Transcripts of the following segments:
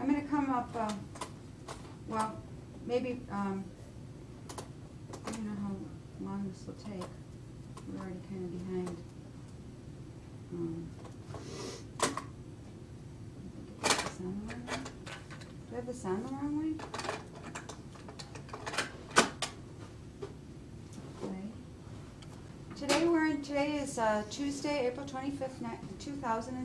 I'm gonna come up, um, well, maybe, um, I don't know how long this will take. We're already kinda behind. Um, I the. Do I have this on the wrong way? Okay. Today, we're in, today is uh, Tuesday, April twenty-fifth, two thousand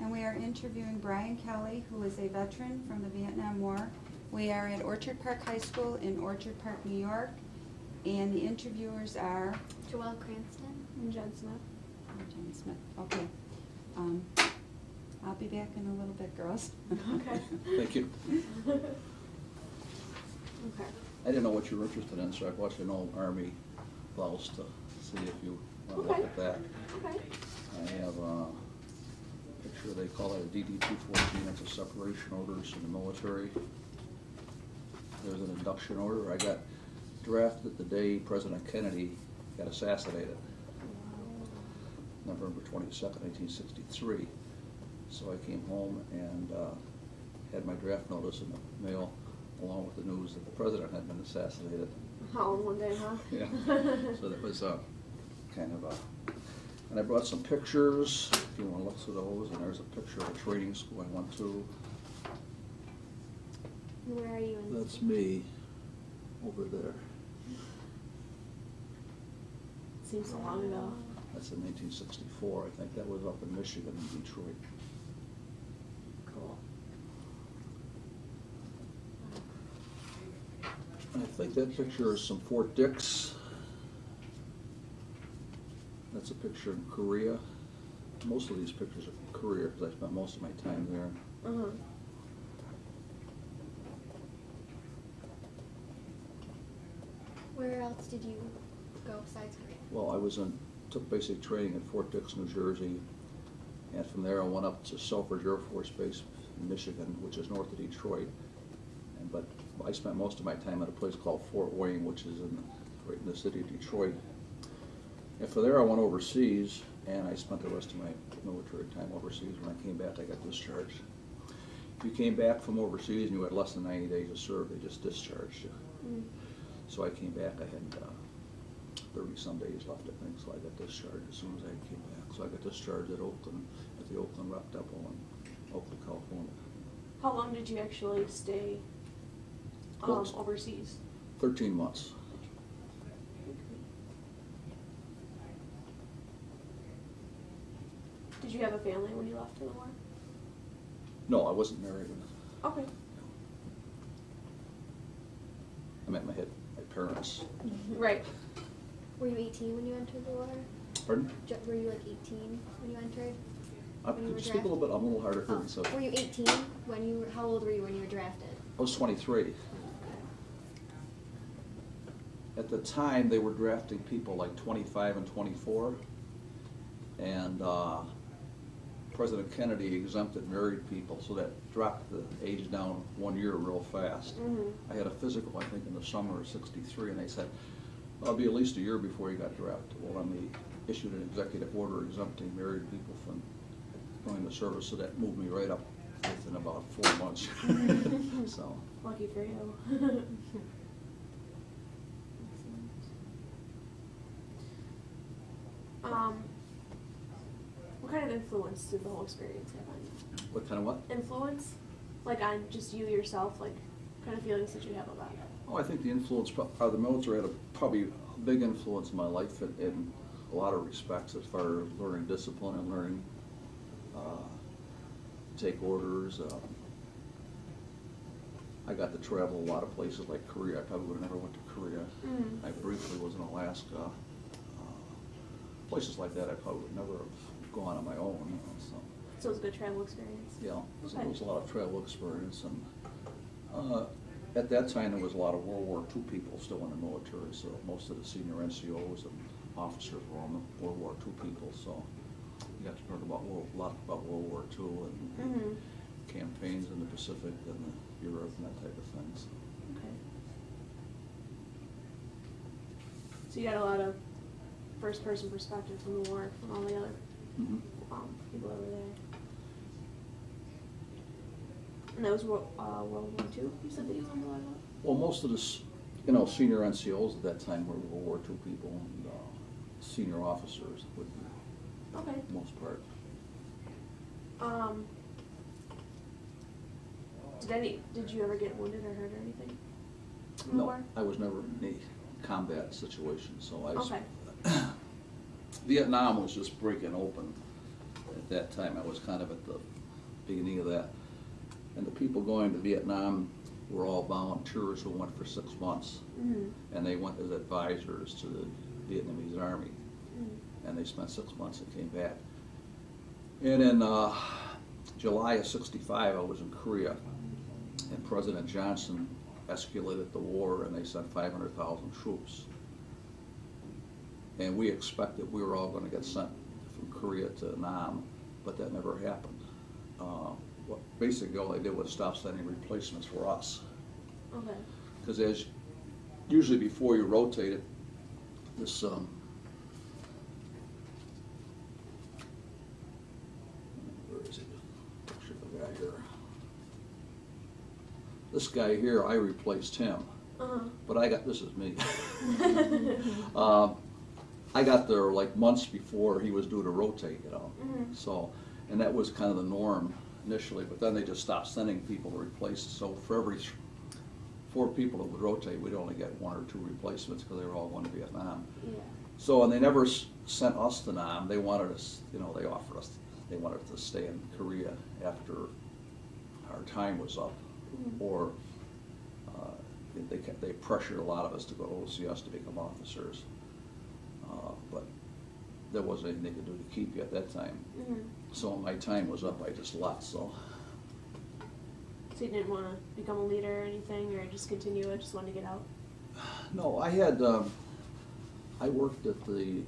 and we are interviewing Brian Kelly, who is a veteran from the Vietnam War. We are at Orchard Park High School in Orchard Park, New York, and the interviewers are, Joelle Cranston. And Jen Smith. oh, Jen Smith, okay. Um, I'll be back in a little bit, girls. Okay. Thank you. Okay. I didn't know what you were interested in, so I watched an old army blouse to see if you want to look Okay. at that. Okay. I have a picture, they call it a DD two fourteen, that's a separation orders in the military. There's an induction order, I got drafted the day President Kennedy got assassinated, November twenty-second, nineteen sixty-three. So I came home and, uh, had my draft notice in the mail, along with the news that the president had been assassinated. All in one day, huh? Yeah, so that was, uh, kind of, uh, and I brought some pictures, if you wanna look through those, and there's a picture of a training school I went to. Where are you in? That's me, over there. Seems so long ago. That's in nineteen sixty-four, I think, that was up in Michigan, in Detroit. Cool. I think that picture is some Fort Dix. That's a picture in Korea. Most of these pictures are from Korea, because I spent most of my time there. Uh-huh. Where else did you go besides Korea? Well, I was in, took basic training at Fort Dix, New Jersey, and from there I went up to Selfridge Air Force Base in Michigan, which is north of Detroit. And, but I spent most of my time at a place called Fort Wayne, which is in, right in the city of Detroit. And from there I went overseas, and I spent the rest of my military time overseas. When I came back, I got discharged. If you came back from overseas and you had less than ninety days of serve, they just discharged you. Mm. So I came back, I had uh, thirty-some days left, I think, so I got discharged as soon as I came back. So I got discharged at Oakland, at the Oakland Rep Depot in Oakland, California. How long did you actually stay um, overseas? Thirteen months. Did you have a family when you left in the war? No, I wasn't married. Okay. I met my head, my parents. Right. Were you 18 when you entered the war? Pardon? Ju- Were you like 18 when you entered? I When you were could speak a little bit, I'm a little hard of Oh, hearing, so. Were you 18 when you were, how old were you when you were drafted? I was twenty-three. At the time, they were drafting people like twenty-five and twenty-four. And uh, President Kennedy exempted married people, so that dropped the age down one year real fast. Mhm. I had a physical, I think, in the summer of sixty-three, and they said, "Well, it'll be at least a year before you got drafted. Well, then they issued an executive order exempting married people from going to service, so that moved me right up within about four months. So, Lucky for you. um, what kind of influence did the whole experience have on you? what kind of what? Influence? Like on just you yourself, like kind of feelings that you have about it? Oh, I think the influence, pro- uh, the military had a, probably a big influence in my life in, in a lot of respects as far as learning discipline and learning, uh, take orders, um, I got to travel a lot of places like Korea, I probably would've never went to Korea. Mm. I briefly was in Alaska, uh, places like that I probably would never have gone on my own, you know, so. So it was a good travel experience? Yeah, so there was a lot of travel experience and, uh, at that time, there was a lot of World War II people still in the military, so most of the senior NCOs and officers were on the World War II people, so you got to learn about, World- a lot about World War II and Mhm. campaigns in the Pacific and the Europe and that type of things. Okay. So you got a lot of first person perspective from the war, from all the other Um, people were there. And that was World, uh, World War Two. You said that you learned a lot about. Well, most of the, you know, senior NCOs at that time were World War II people and uh, senior officers would be Okay. the most part. Um. Did any? Did you ever get wounded or hurt or anything? No, war? I was never in a combat situation, so I was. Okay. Vietnam was just breaking open at that time. I was kind of at the beginning of that. And the people going to Vietnam were all volunteers who went for six months. Mhm. And they went as advisors to the Vietnamese army. Mhm. And they spent six months and came back. And in uh, July of sixty-five, I was in Korea. And President Johnson escalated the war and they sent five hundred thousand troops. And we expected we were all gonna get sent from Korea to Nam, but that never happened. Uh, What, basically, all they did was stop sending replacements for us. Okay. Because as, usually before you rotate it, this, um, where is it? Picture of the guy here. This guy here, I replaced him, Uh but I got, this is me. Uh, I got there like months before he was due to rotate, you know, Mhm. so, and that was kind of the norm initially, but then they just stopped sending people to replace, so for every four people that would rotate, we'd only get one or two replacements, because they were all going to Vietnam. Yeah. So, and they never s- sent us to Nam, they wanted us, you know, they offered us, they wanted us to stay in Korea after our time was up, Mhm. or, uh, they, kept- they pressured a lot of us to go to OCS to become officers. There wasn't anything they could do to keep you at that time. Mhm. So when my time was up, I just left, so. So you didn't want to become a leader or anything, or just continue it? Just wanted to get out. No, I had, um, I worked at the,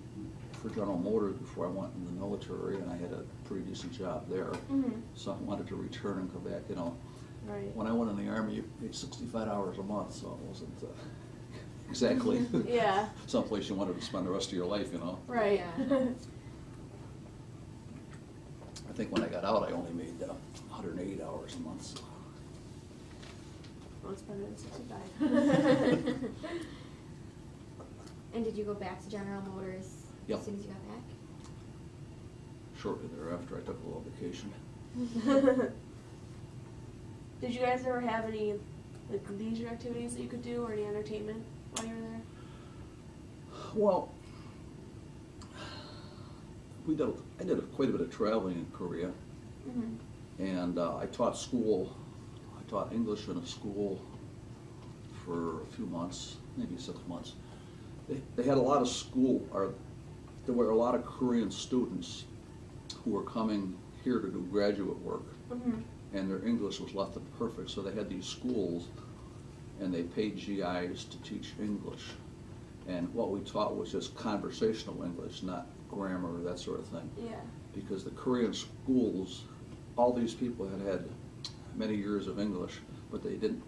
for General Motors before I went in the military, and I had a pretty decent job there. Mhm. So I wanted to return and come back, you know. Right. When I went in the Army, you paid sixty-five hours a month, so it wasn't uh, exactly Yeah. someplace you wanted to spend the rest of your life, you know. Right. Yeah. I think when I got out, I only made uh, hundred and eighty hours a month, so. well, it's better than sixty-five. And did you go back to General Motors Yep. as soon as you got back? Shortly thereafter, I took a little vacation. Did you guys ever have any like leisure activities that you could do, or any entertainment while you were there? Well, we did, I did quite a bit of traveling in Korea, Mhm. and uh, I taught school, I taught English in a school for a few months, maybe six months. They, they had a lot of school, or there were a lot of Korean students who were coming here to do graduate work, Mhm. and their English was less than perfect, so they had these schools, and they paid GIs to teach English. And what we taught was just conversational English, not grammar that sort of thing. Yeah. Because the Korean schools, all these people had had many years of English, but they didn't,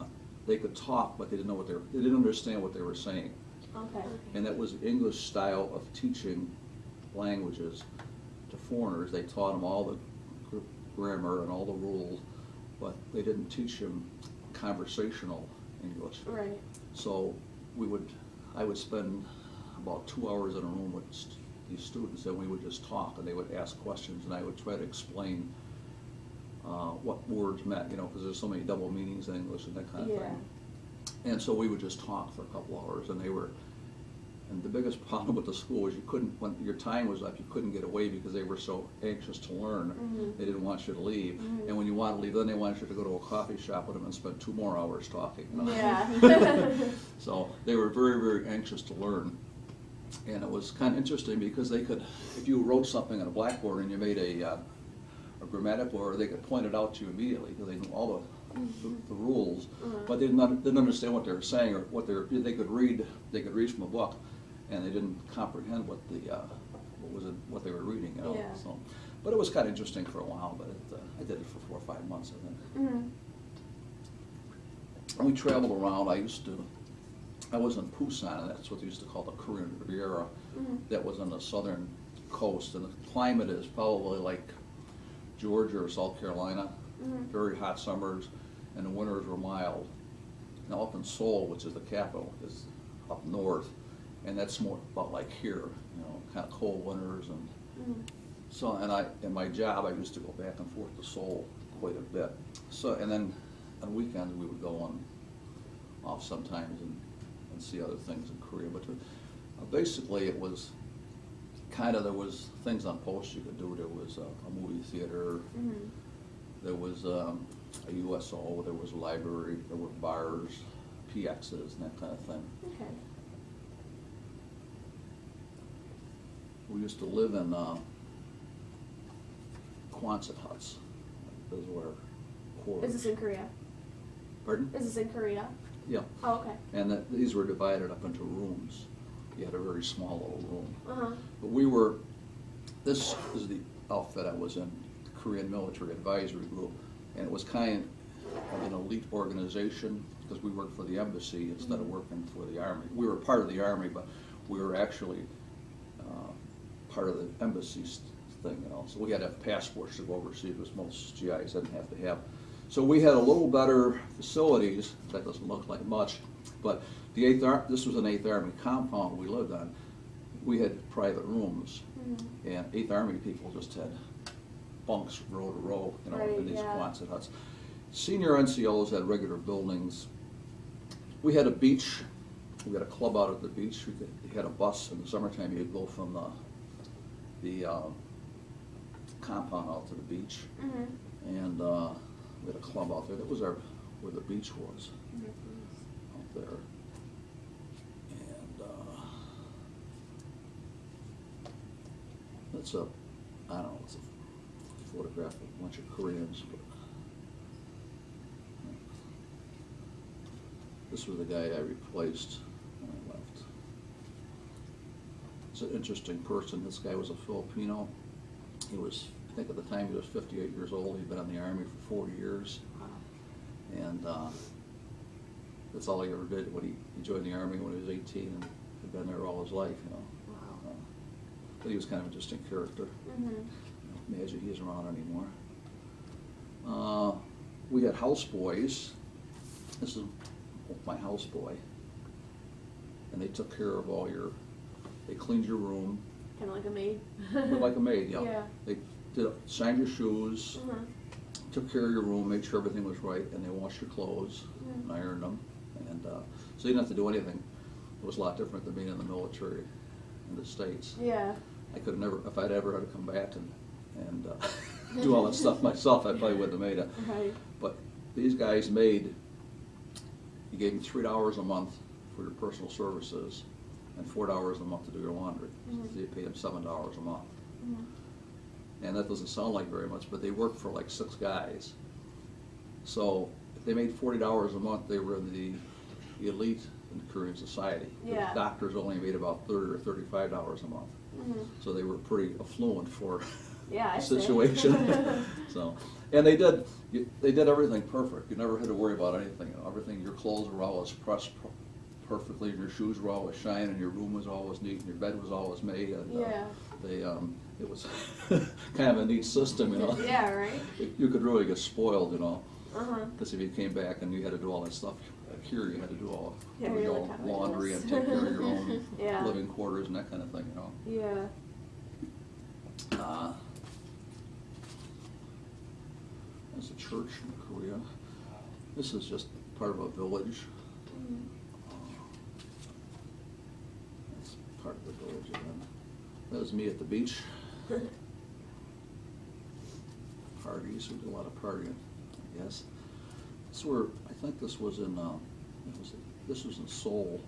they could talk, but they didn't know what they were, they didn't understand what they were saying. Okay. And that was the English style of teaching languages to foreigners. They taught them all the grammar and all the rules, but they didn't teach them conversational English. Right. So we would, I would spend about two hours in a room with st- these students, and we would just talk, and they would ask questions, and I would try to explain uh, what words meant, you know, because there's so many double meanings in English and that kind of Yeah. thing. And so we would just talk for a couple hours, and they were, and the biggest problem with the school was you couldn't, when your time was up, you couldn't get away because they were so anxious to learn. Mhm. They didn't want you to leave. Mhm. And when you wanted to leave, then they wanted you to go to a coffee shop with them and spend two more hours talking. you know? Yeah. So they were very, very anxious to learn. And it was kind of interesting because they could, if you wrote something on a blackboard and you made a, uh, a grammatical error, they could point it out to you immediately because they knew all the, the, the rules. Mhm. But they didn't, didn't understand what they were saying or what they're, they could read, they could read from a book and they didn't comprehend what the, uh, what was it, what they were reading, you know, Yeah. so. But it was kind of interesting for a while, but it, uh, I did it for four or five months, I think. Mhm. And we traveled around, I used to, I was in Busan, that's what they used to call the Korean Riviera. Mhm. That was on the southern coast, and the climate is probably like Georgia or South Carolina. Mhm. Very hot summers, and the winters were mild. Now up in Seoul, which is the capital, is up north, and that's more about like here, you know, kind of cold winters and Mhm. so, and I, in my job, I used to go back and forth to Seoul quite a bit. So, and then on weekends, we would go on, off sometimes and, and see other things in Korea. But uh, basically, it was kind of, there was things on post you could do. There was a, a movie theater, Mhm. there was um, a USO, there was a library, there were bars, PXs and that kind of thing. Okay. We used to live in uh, Quonset huts. Those were quarters. Is this in Korea? Pardon? Is this in Korea? Yeah, Oh, okay. and that, these were divided up into rooms. You had a very small little room. Uh-huh. But we were, this is the outfit I was in, the Korean Military Advisory Group, and it was kind of an elite organization, because we worked for the embassy instead of working for the army. We were part of the army, but we were actually part of the embassy s- thing, you know, so we had to have passports to go overseas, because most GIs didn't have to have. So we had a little better facilities, that doesn't look like much, but the Eighth Ar, this was an Eighth Army compound we lived on. We had private rooms, Mhm. and Eighth Army people just had bunks row to row, you know, Right, in these yeah. Quonset huts. Senior NCOs had regular buildings. We had a beach, we had a club out at the beach, we had a bus in the summertime, you'd go from the, the, um, compound out to the beach, Mhm. and, uh, we had a club out there, that was our, where the beach was, out there. And, uh, that's a, I don't know, it's a photograph of a bunch of Koreans, but. This was the guy I replaced when I left. He's an interesting person, this guy was a Filipino. He was, I think at the time he was fifty-eight years old, he'd been in the army for forty years. And, uh, that's all he ever did when he, he joined the army when he was eighteen and had been there all his life, you know. Wow. Uh, But he was kind of an interesting character. Mhm. Imagine he isn't around anymore. Uh, we had houseboys. This is my houseboy. And they took care of all your, they cleaned your room, Kind of like a maid. like a maid, yeah. Yeah. They did, signed your shoes, Mhm. took care of your room, made sure everything was right, and they washed your clothes, and Mhm. ironed them. And, uh, so you didn't have to do anything. It was a lot different than being in the military in the States. Yeah. I could have never, if I'd ever had to come back and, and uh, do all that stuff myself, I probably wouldn't have made it. Right. But these guys made, you gave them three dollars a month for your personal services and four dollars a month to do your laundry. Mhm. So you paid them seven dollars a month. Mhm. And that doesn't sound like very much, but they worked for like six guys. So if they made forty dollars a month, they were in the elite in Korean society. The Doctors only made about thirty or thirty-five dollars a month. Mhm. So they were pretty affluent for Yeah, the situation. So, and they did, they did everything perfect. You never had to worry about anything. Everything, your clothes were always pressed perfectly, and your shoes were always shining, and your room was always neat, and your bed was always made, and uh, Yeah. they, um, it was kind of a neat system, you know? Yeah, right? You could really get spoiled, you know, Uh-huh. because if you came back and you had to do all that stuff, like here, you had to do all, Yeah, do your really own kinda laundry and take care of your own Yeah. living quarters and that kind of thing, you know? Yeah. Uh, There's a church in Korea. This is just part of a village. Mhm. That's part of the village again. That was me at the beach. Parties, we did a lot of partying, I guess. This were, I think this was in, uh, it was, this was in Seoul,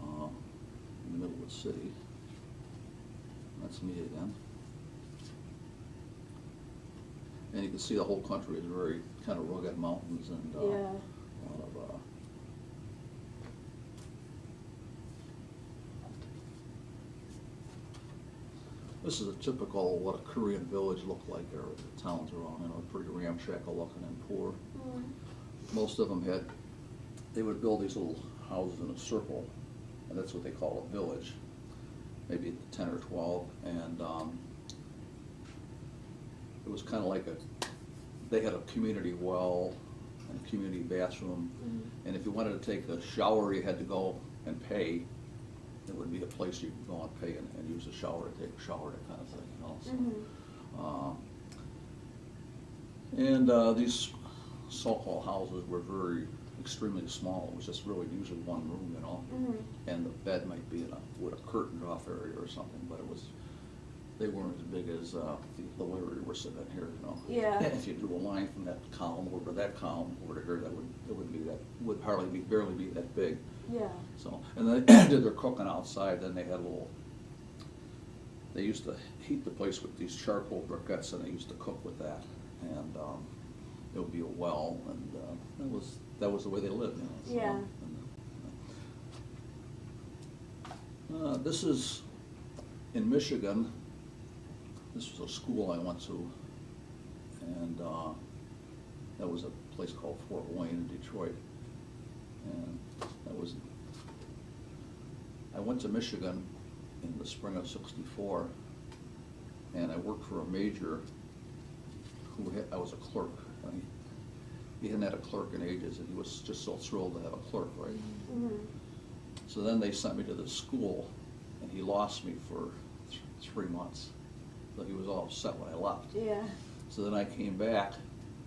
uh, in the middle of the city. That's me again. And you can see the whole country is very kind of rugged mountains and, uh, Yeah. a lot of, uh, This is a typical what a Korean village looked like, or the towns around, you know, pretty ramshackle looking and poor. Mhm. Most of them had, they would build these little houses in a circle, and that's what they call a village, maybe ten or twelve, and, um, it was kinda like a, they had a community well, and a community bathroom. Mhm. And if you wanted to take a shower, you had to go and pay. It would be a place you could go and pay and, and use a shower to take a shower, that kind of thing, you know, so. Mhm. Um, And uh, these so-called houses were very, extremely small. It was just really usually one room, you know? Mhm. And the bed might be in a, with a curtained off area or something, but it was, they weren't as big as uh, the way we were sitting in here, you know? Yeah. If you drew a line from that column over to that column over to here, that would, it would be that, would hardly be, barely be that big. Yeah. So, and then they did their cooking outside, then they had a little, they used to heat the place with these charcoal briquettes, and they used to cook with that. And, um, it would be a well, and, uh, that was, that was the way they lived, you know, so. Yeah. Uh, this is in Michigan, this was a school I went to, and, uh, that was a place called Fort Wayne in Detroit. And that was, I went to Michigan in the spring of sixty-four, and I worked for a major who had, I was a clerk. and he- He hadn't had a clerk in ages, and he was just so thrilled to have a clerk, right? Mhm. So then they sent me to the school, and he lost me for th- three months. He was all upset when I left. Yeah. So then I came back,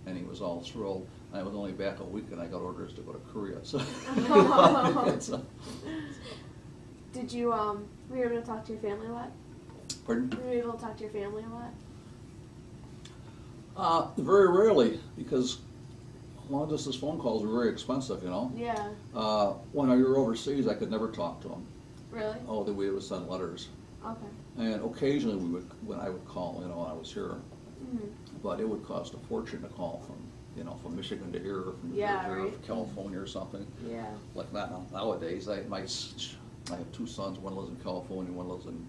and he was all thrilled. I was only back a week, and I got orders to go to Korea, so. So- Did you um were you able to talk to your family a lot? Pardon? Were you able to talk to your family a lot? Uh, very rarely, because long distance phone calls are very expensive, you know? Yeah. Uh, when I were overseas, I could never talk to them. Really? Oh, that we would send letters. Okay. And occasionally we would, when I would call, you know, when I was here, Mhm. but it would cost a fortune to call from, you know, from Michigan to here, or from here Yeah, to here, right. California or something. Yeah. Like that now- nowadays, I, my, s- I have two sons, one lives in California, one lives in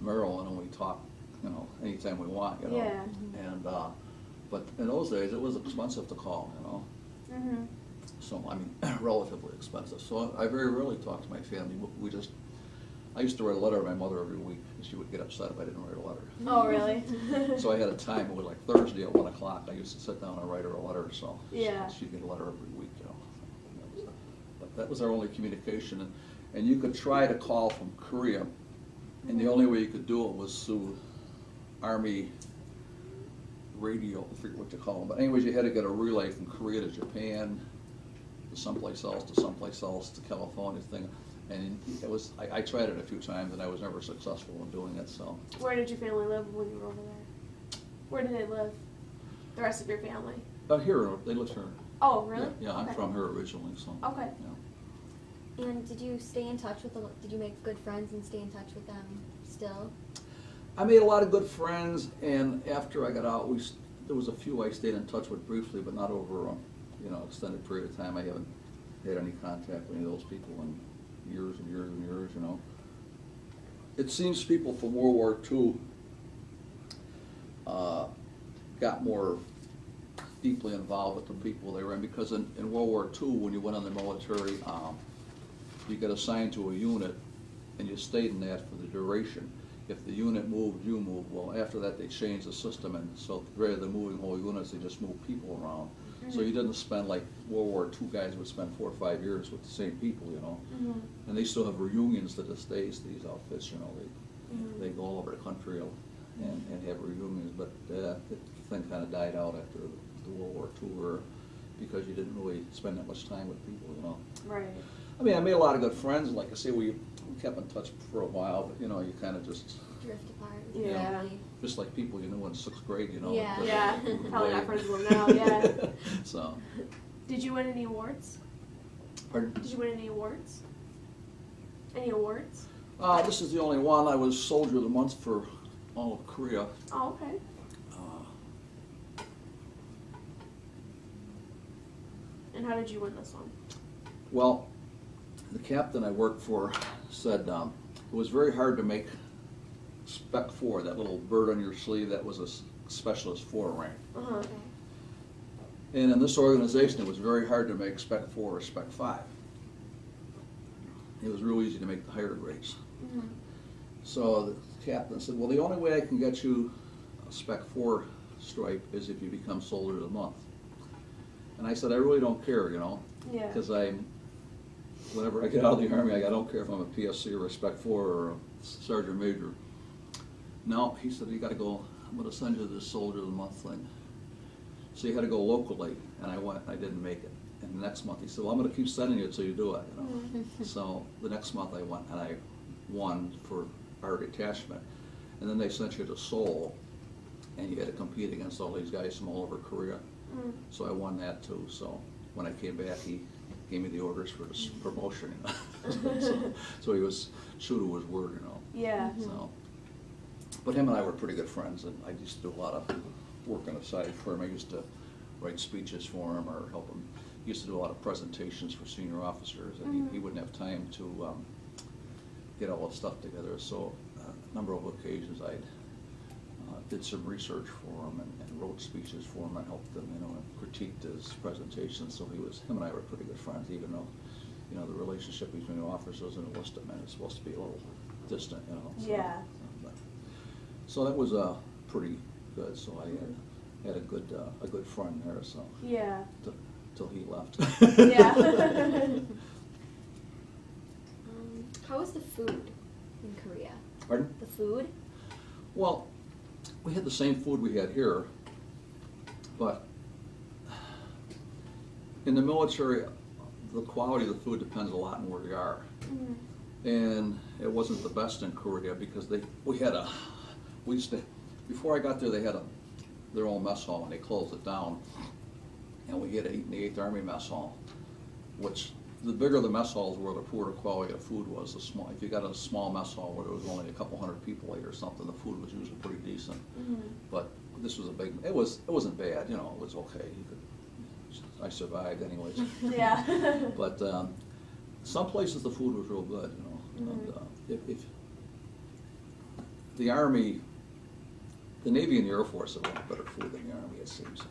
Maryland, and we talk, you know, anytime we want, you know? Yeah. And, uh, but in those days, it was expensive to call, you know? Mm-hmm. So, I mean, relatively expensive. So I very rarely talk to my family. We- We just, I used to write a letter to my mother every week, and she would get upset if I didn't write a letter. Oh really? So I had a time, it was like Thursday at one o'clock, I used to sit down and write her a letter, so. Yeah. She'd get a letter every week, you know. But that was our only communication, and, and you could try to call from Korea, and the only way you could do it was through Army radio, I forget what you call them, but anyways, you had to get a relay from Korea to Japan, to someplace else, to someplace else, to California thing. And it was, I, I tried it a few times, and I was never successful in doing it, so. Where did your family live when you were over there? Where did they live? The rest of your family? But here, they live here. Oh, really? Yeah, Yeah, I'm Okay. from here originally, so. Okay. yeah. And did you stay in touch with the? Did you make good friends and stay in touch with them still? I made a lot of good friends, and after I got out, we, s- there was a few I stayed in touch with briefly, but not over, a you know, extended period of time. I haven't had any contact with any of those people in years and years and years, you know. It seems people from World War II uh, got more deeply involved with the people they were in, because in, in World War II, when you went in the military, um, you get assigned to a unit, and you stayed in that for the duration. If the unit moved, you moved. Well, after that, they changed the system, and so rather than moving whole units, they just moved people around. So you didn't spend, like World War II guys would spend four or five years with the same people, you know? Mhm. And they still have reunions to this day, these outfits, you know, they, Mhm. they go all over the country and, and have reunions, but, uh, the thing kinda died out after the World War II era, because you didn't really spend that much time with people, you know? Right. I mean, I made a lot of good friends, like I say, we we kept in touch for a while, but, you know, you kinda just, Drift apart. Yeah. maybe. just like people you knew in sixth grade, you know? Yeah. Yeah, probably not they- friends with them now, yeah. Did you win any awards? pardon? Did you win any awards? Any awards? Uh, this is the only one, I was Soldier of the Month for all of Korea. Oh, okay. Uh, And how did you win this one? Well, the captain I worked for said um, it was very hard to make spec four, that little bird on your sleeve, that was a s- specialist four rank. Uh huh. And in this organization, it was very hard to make spec four or spec five. It was real easy to make the higher grades. Mhm. So the captain said, well, the only way I can get you a spec four stripe is if you become soldier of the month. And I said, I really don't care, you know? Yeah. Because I, whenever I get out of the army, I don't care if I'm a PFC or a Spec Four or a Sergeant Major. No, he said, you gotta go, I'm gonna send you this Soldier of the Month thing. So you had to go locally, and I went, I didn't make it. And the next month, he said, well, I'm gonna keep sending you until you do it, you know? So the next month I went and I won for our detachment. And then they sent you to Seoul, and you had to compete against all these guys from all over Korea. Mm. So I won that too, so when I came back, he gave me the orders for this promotion, you know? So- So he was true to his word, you know, Yeah. so. But him and I were pretty good friends, and I used to do a lot of work on the side for him. I used to write speeches for him or help him. He used to do a lot of presentations for senior officers, and he, he Mhm. wouldn't have time to, um, get all the stuff together, so uh, a number of occasions I uh, did some research for him and, and wrote speeches for him and helped him, you know, and critiqued his presentations, so he was, him and I were pretty good friends, even though, you know, the relationship between officers and enlisted men is supposed to be a little distant, you know. so, Yeah. but- So that was, uh, pretty good, so I had, had a good, uh, a good friend there, so, Yeah. till, till he left. Yeah. Um, how was the food in Korea? Pardon? The food? Well, we had the same food we had here, but in the military, the quality of the food depends a lot on where you are. Mm. And it wasn't the best in Korea because they, we had a, we used to, before I got there, they had a, their own mess hall and they closed it down. And we had eat in the Eighth Army mess hall, which, the bigger the mess halls were, the poorer quality of food was. The small, if you got a small mess hall where there was only a couple hundred people ate or something, the food was usually pretty decent. Mhm. But this was a big, it was, it wasn't bad, you know, it was okay. You could, I survived anyways. Yeah. But um, some places the food was real good, you know. And, Mhm. uh, if, if the Army, the Navy and the Air Force have a lot better food than the Army, it seems.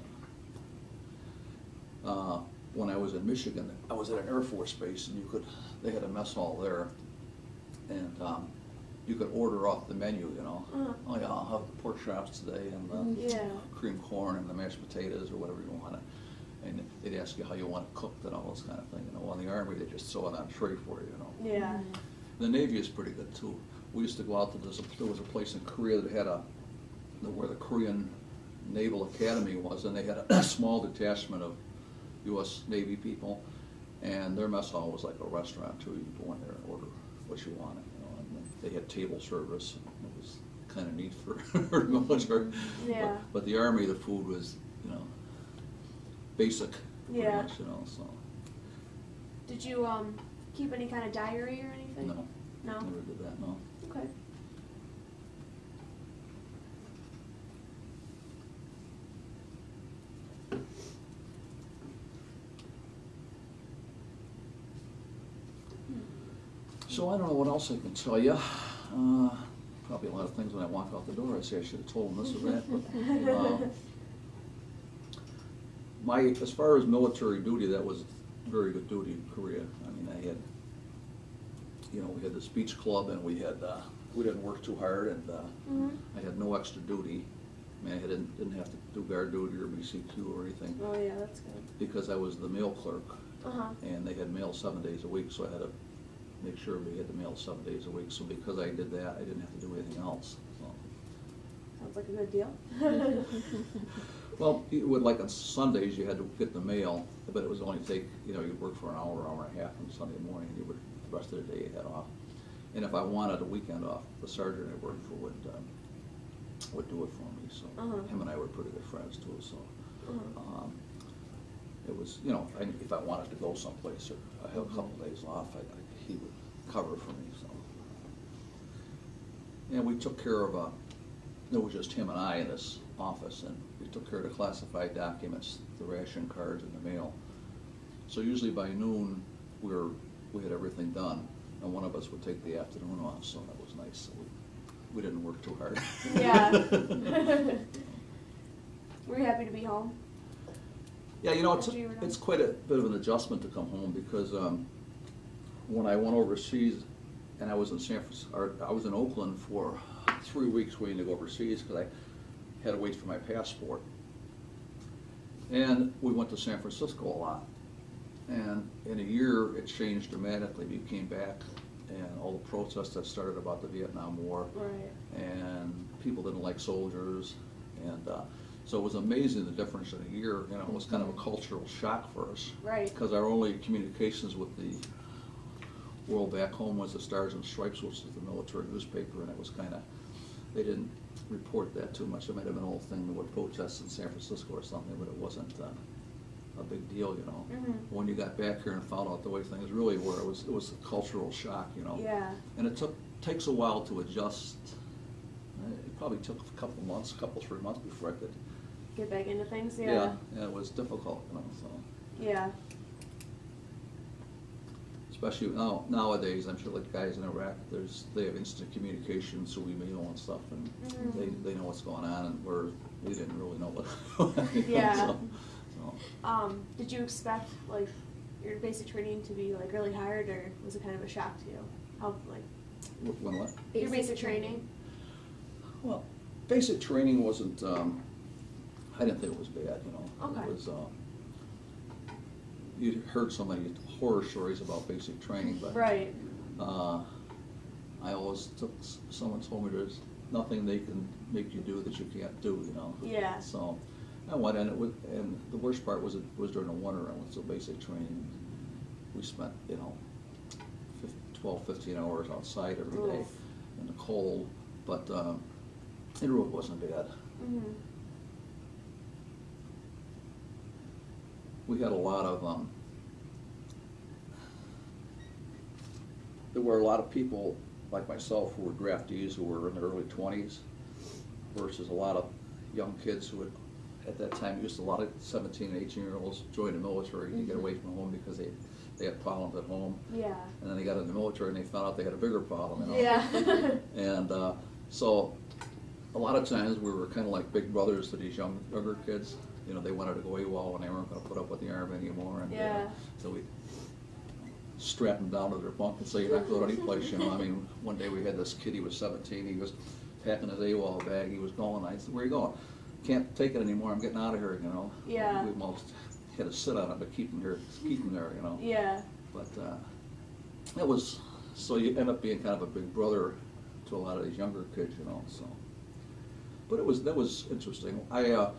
Uh, when I was in Michigan, I was at an Air Force base, and you could, they had a mess hall there, and um, you could order off the menu, you know. Uh-huh. Oh yeah, I'll have the pork chops today and the Yeah. cream corn and the mashed potatoes or whatever you want. And they'd ask you how you want it cooked and all those kind of thing. You know, well, in the army they just throw it on a tray for you. You know. Yeah. The Navy is pretty good too. We used to go out to this. There was a place in Korea that had a where the Korean Naval Academy was, and they had a small detachment of U.S. Navy people, and their mess hall was like a restaurant too. You go in there and order what you wanted. You know, and they had table service. And it was kind of neat for for the military. Yeah. But, but the army, the food was, you know, basic. Yeah. Much, you know, so Did you um keep any kind of diary or anything? no, No. never did that. No. Okay. So I don't know what else I can tell you. Uh, probably a lot of things when I walk out the door. I say I should have told them this or that. But, um, my as far as military duty, that was very good duty in Korea. I mean, I had, you know, we had the speech club and we had uh, we didn't work too hard and uh, Mhm. I had no extra duty. I mean, I didn't didn't have to do guard duty or BCQ or anything Oh yeah, that's good. because I was the mail clerk Uh huh. and they had mail seven days a week, so I had to make sure we get the mail seven days a week. So because I did that, I didn't have to do anything else. So. Sounds like a good deal. Well, you would, like on Sundays, you had to get the mail, but it was only take, you know, you'd work for an hour, hour and a half on Sunday morning, and you would, the rest of the day you had off. And if I wanted a weekend off, the sergeant I worked for would, um, would do it for me, so. Uh-huh. Him and I were pretty good friends too, so. Uh-huh. um, It was, you know, I- if I wanted to go someplace or I a couple days off, I, I- he would cover for me, so. And we took care of, uh, it was just him and I in this office, and we took care of the classified documents, the ration cards and the mail. So usually by noon, we were, we had everything done, and one of us would take the afternoon off, so that was nice, so we, we didn't work too hard. yeah. Were you happy to be home? Yeah, you know, it's, After you were done? it's quite a bit of an adjustment to come home because um, when I went overseas and I was in San Francisco, or I was in Oakland for three weeks waiting to go overseas because I had to wait for my passport. And we went to San Francisco a lot. And in a year, it changed dramatically. We came back and all the protests that started about the Vietnam War. Right. And people didn't like soldiers. And uh, so it was amazing the difference in a year. You know, it was kind of a cultural shock for us. Right. Because our only communications with the world back home was the Stars and Stripes, which is the military newspaper, and it was kind of, they didn't report that too much. It might have been a whole thing with protests in San Francisco or something, but it wasn't uh, a big deal, you know. Mhm. When you got back here and found out the way things really were, it was, it was a cultural shock, you know. Yeah. And it took, takes a while to adjust. It probably took a couple months, a couple, three months before I could. Get back into things. Yeah, Yeah. yeah, it was difficult, you know, so. Yeah. Especially now, nowadays, I'm sure like guys in Iraq, there's, they have instant communication through email and stuff, and Mhm. they, they know what's going on, and we're, we didn't really know what. you know, Yeah. so- so. Um, did you expect like your basic training to be like really hard, or was it kind of a shock to you? How like Wh- When what? your basic training? Well, basic training wasn't, um, I didn't think it was bad, you know. Okay. It was, uh, you'd heard so many horror stories about basic training, but. Right. Uh, I always took, someone told me there's nothing they can make you do that you can't do, you know? Yeah. So, I went and it was, and the worst part was, it was during the winter, I went to basic training. We spent, you know, 12, 15 hours outside every day Oof. in the cold, but, um, it really wasn't bad. Mhm. We had a lot of, um, there were a lot of people like myself who were draftees who were in their early twenties versus a lot of young kids who had, at that time, used a lot of seventeen and eighteen year olds join the military to get away from home because they, they had problems at home. Yeah. And then they got in the military and they found out they had a bigger problem, you know? Yeah. And uh, so, a lot of times, we were kind of like big brothers to these young, younger kids. You know, they wanted to go AWOL and they weren't gonna put up with the army anymore. and uh, Yeah. So we strapped them down to their bunk and say, you're not going anyplace, you know? I mean, one day we had this kid, he was seventeen, he was packing his AWOL bag, he was going, I said, where you going? Can't take it anymore, I'm getting out of here, you know? Yeah. We almost had to sit on it, but keep him here, keep him there, you know? yeah. But uh, it was, so you end up being kind of a big brother to a lot of these younger kids, you know, so. But it was, that was interesting. I, uh,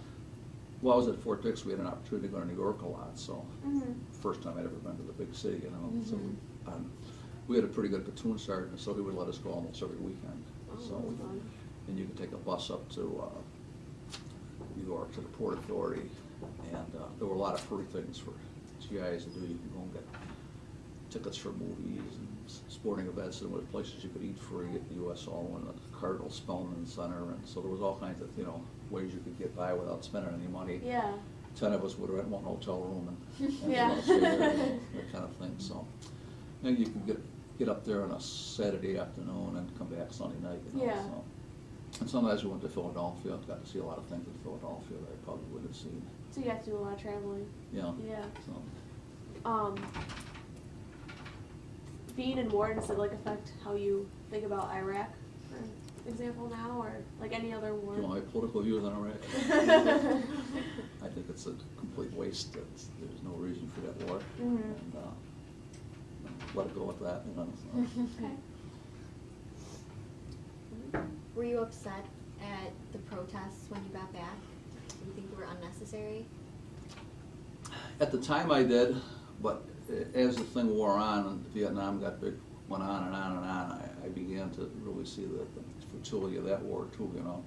while I was at Fort Dix, we had an opportunity to go to New York a lot, so. Mhm. First time I'd ever been to the big city, you know, so. Mhm. um, We had a pretty good platoon sergeant, so he would let us go almost every weekend. Oh, So, we- fun. And you could take a bus up to uh, New York to the Port Authority, and uh, there were a lot of free things for GIs to do. You could go and get tickets for movies and s- sporting events, and there were places you could eat free at the US Hall and the Cardinal Spellman Center, and so there was all kinds of, you know, ways you could get by without spending any money. Yeah. Ten of us would rent one hotel room and, and Yeah. stay there, that kind of thing, so. And you could get, get up there on a Saturday afternoon and come back Sunday night, you know, Yeah. so. And sometimes we went to Philadelphia, and got to see a lot of things in Philadelphia that I probably wouldn't have seen, So you have to do a lot of traveling. you know, Yeah. so. Um, being in war, does it like affect how you think about Iraq, for example, now, or like any other war? Do you want my political views on Iraq? I think it's a complete waste, It's- there's no reason for that war. Mhm. And, uh, let it go with that, you know, so. Okay. Were you upset at the protests when you got back? Do you think they were unnecessary? At the time I did, but as the thing wore on and Vietnam got big, went on and on and on, I, I began to really see the, the futility of that war too, you know.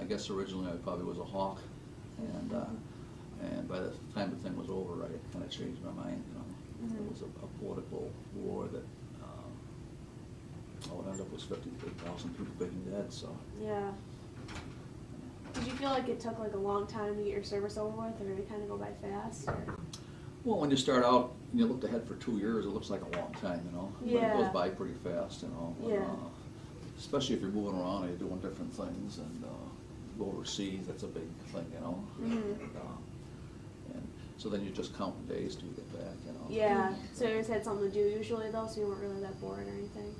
I guess originally I probably was a hawk, and, uh, and by the time the thing was over, I kind of changed my mind, you know. It Mhm. was a, a political war that, um, all it ended up was fifty-three thousand people being dead, so. Yeah. Did you feel like it took like a long time to get your service over with, or did it kind of go by fast? Or? Well, when you start out, and you looked ahead for two years, it looks like a long time, you know? But it goes by pretty fast, you know? Yeah. Uh, Especially if you're moving around and you're doing different things and, uh, go overseas, that's a big thing, you know? Mhm. And, uh, And so then you just count the days till you get back, you know? Yeah. So you just had something to do usually though, so you weren't really that bored or anything.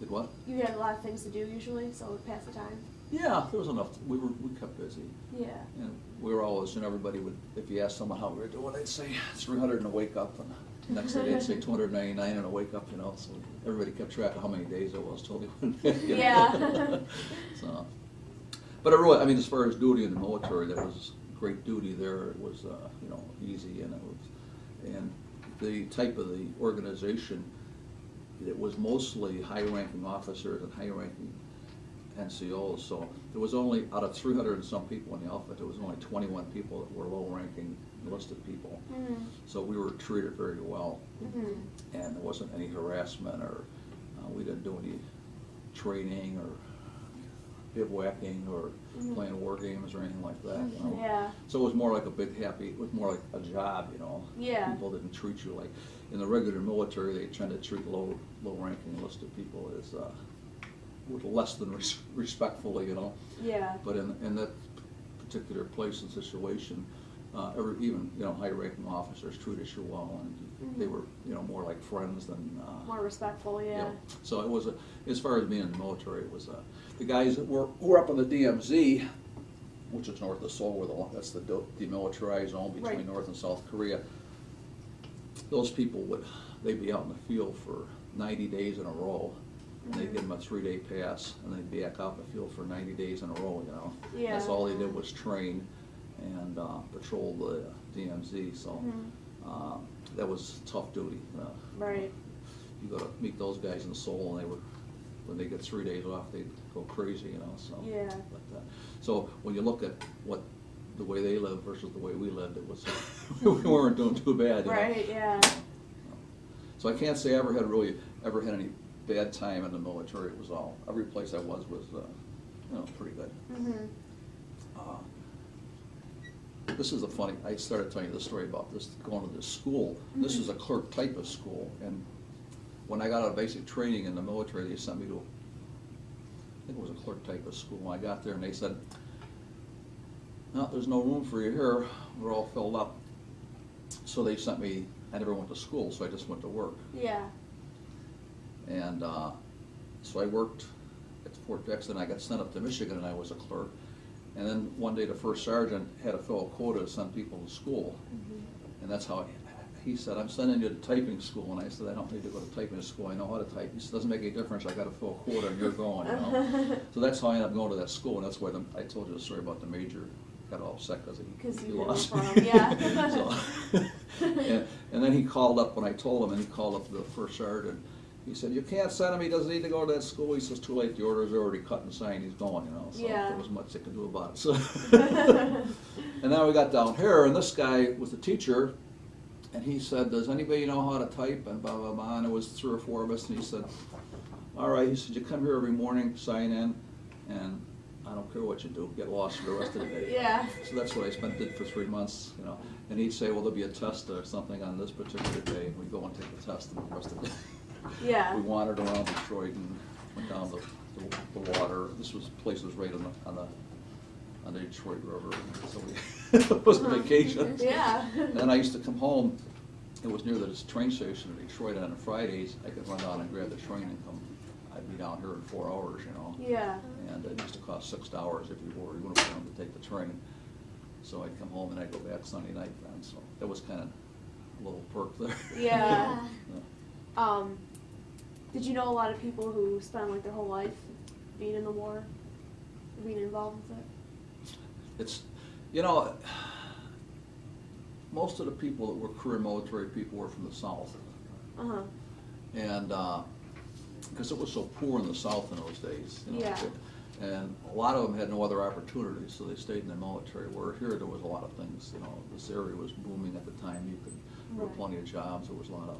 Did what? You had a lot of things to do usually, so it would pass the time. Yeah, there was enough, we were, we kept busy. Yeah. And we were always, and everybody would, if you asked someone how we were doing, they'd say three hundred and a wake up, and next day they'd say two hundred ninety-nine and a wake up, you know, so everybody kept track of how many days it was till they went back. you know. Yeah. So, but it really, I mean, as far as duty in the military, that was great duty there, it was, uh, you know, easy, and it was, and the type of the organization, it was mostly high-ranking officers and high-ranking NCOs, so there was only, out of three hundred and some people in the outfit, there was only twenty-one people that were low-ranking enlisted people. Mhm. So we were treated very well, Mhm. and there wasn't any harassment, or, uh, we didn't do any training, or bivouacking, or Mhm. playing war games, or anything like that, you know? Yeah. So it was more like a big happy, it was more like a job, you know? Yeah. People didn't treat you like, in the regular military, they tend to treat low, low-ranking enlisted people as, uh, with less than res- respectfully, you know? Yeah. But in, in that particular place and situation, uh, every, even, you know, high-ranking officers treated you well, and they Mhm. were, you know, more like friends than, uh. More respectful, yeah. So it was a, as far as being in the military, it was, uh, the guys that were, were up in the DMZ, which is north of Seoul, where the, that's the do- demilitarized zone between Right. North and South Korea. Those people would, they'd be out in the field for ninety days in a row, and they'd give them a three-day pass, and they'd be back out in the field for ninety days in a row, you know? Yeah. That's all they did was train and, uh, patrol the DMZ, so, uh, that was tough duty, you know? Right. You go to meet those guys in Seoul, and they were, when they get three days off, they go crazy, you know, so. Yeah. But, uh, So when you look at what, the way they lived versus the way we lived, it was, we weren't doing too bad, you know. Right, yeah. So I can't say I ever had really, ever had any bad time in the military, it was all, every place I was was, uh, you know, pretty good. Mhm. Uh, This is a funny, I started telling you the story about this, going to this school. This Mhm. is a clerk type of school, and when I got out of basic training in the military, they sent me to, I think it was a clerk type of school. When I got there and they said, no, there's no room for you here, we're all filled up. So they sent me, I never went to school, so I just went to work. Yeah. And uh, so I worked at Fort Dix, and I got sent up to Michigan, and I was a clerk. And then one day, the first sergeant had to fill a quota to send people to school. Mhm. And that's how, he said, I'm sending you to typing school. And I said, I don't need to go to typing school, I know how to type. He said, doesn't make any difference, I gotta fill a quota and you're going, you know? So that's how I ended up going to that school, and that's why the, I told you the story about the major got all upset because 'Cause he, he lost. yeah. So, And, and then he called up, when I told him, and he called up the first sergeant, he said, you can't send him, he doesn't need to go to that school. He says, too late, the order's already cut and signed, he's gone, you know? So Yeah. there wasn't much they could do about it, so. And then we got down here, and this guy was the teacher, and he said, does anybody know how to type, and blah, blah, blah, and it was three or four of us, and he said, all right, he said, you come here every morning, sign in, and I don't care what you do, get lost for the rest of the day. Yeah. So that's what I spent, did for three months, you know, and he'd say, well, there'll be a test or something on this particular day, and we'd go and take the test, and the rest of the day. Yeah. We wandered around Detroit and went down the, the, the water, this was, place was right on the, on the, on the Detroit River, so we, it was a Uh-huh. vacation. Yeah. Then I used to come home, it was near the train station in Detroit, and on Fridays, I could run down and grab the train and come, I'd be down here in four hours, you know? Yeah. And it used to cost six dollars if you wore a uniform to take the train. So I'd come home and I'd go back Sunday night then, so that was kind of a little perk there. Yeah. Yeah. Um, did you know a lot of people who spend like their whole life being in the war, being involved with it? It's, you know, most of the people that were career military people were from the South. Uh huh. And, because it was so poor in the South in those days, you know. Yeah. And a lot of them had no other opportunities, so they stayed in the military, where here there was a lot of things, you know, this area was booming at the time, you could, there were plenty of jobs, there was a lot of, uh,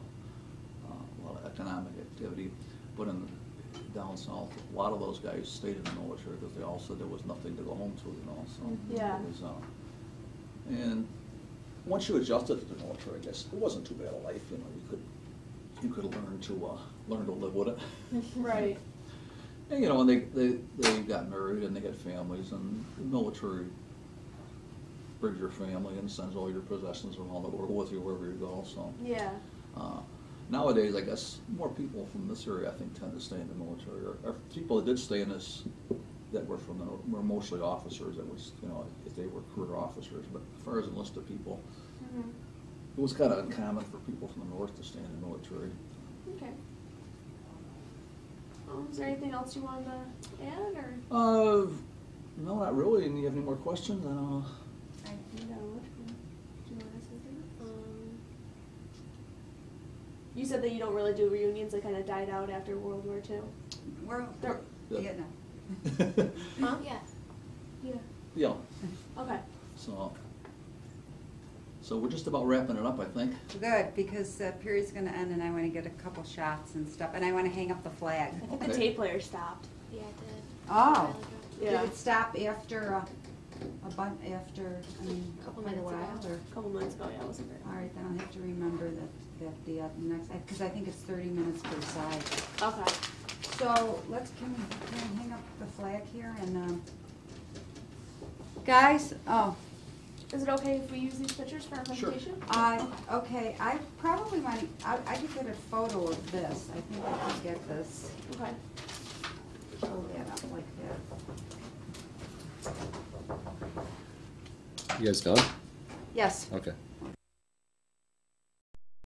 lot of economic activity. But in, down south, a lot of those guys stayed in the military, because they all said there was nothing to go home to, you know, so. Yeah. it was, uh, And once you adjusted to the military, I guess, it wasn't too bad a life, you know, you could, you could learn to, uh, learn to live with it. Right. And, you know, and they, they, they got married and they had families and the military brings your family and sends all your possessions around the world with you wherever you go, so. Yeah. Uh, Nowadays, I guess, more people from this area, I think, tend to stay in the military, or, or people that did stay in this that were from the, were mostly officers, that was, you know, if they were career officers, but as far as enlisted people, Mhm. it was kind of uncommon for people from the north to stay in the military. Okay. Um, is there anything else you wanted to add, or? Uh, no, not really, and you have any more questions, then I'll, I think that would. Do you want to say something? Um, You said that you don't really do reunions; they kind of died out after World War II. We're, There- we're, Yeah. yeah, huh? Yeah. Yeah. yeah, Okay. so, so we're just about wrapping it up, I think. Good, because the period's gonna end and I wanna get a couple shots and stuff, and I wanna hang up the flag. I think the Okay. tape player stopped. Yeah, it did. Oh. A. Yeah. Did it stop after, uh, a bun, after, I mean, Couple quite a minutes while, ago. or? A couple months ago, yeah, it wasn't very All long. right, then I'll have to remember that, that the uh, next, because I think it's thirty minutes per side. Okay. So, let's, can we, can we hang up the flag here and, um, guys, oh, Is it okay if we use these pictures for our Sure. presentation? I, okay, I probably might, I, I could get a photo of this, I think I could get this, Okay. hold that up like that. You guys done? Yes, Okay.